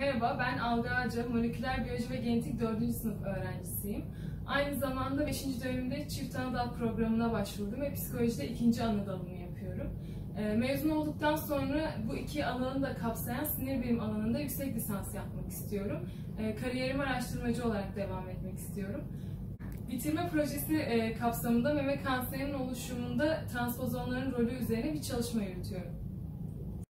Merhaba, ben Alga Ağaca, moleküler biyoloji ve genetik 4. sınıf öğrencisiyim. Aynı zamanda 5. dönemde çift anadal programına başvurdum ve psikolojide ikinci anadalımı yapıyorum. Ee, mezun olduktan sonra bu iki alanı da kapsayan sinir bilim alanında yüksek lisans yapmak istiyorum. Ee, araştırmacı olarak devam etmek istiyorum. Bitirme projesi e, kapsamında meme kanserinin oluşumunda transpozonların rolü üzerine bir çalışma yürütüyorum.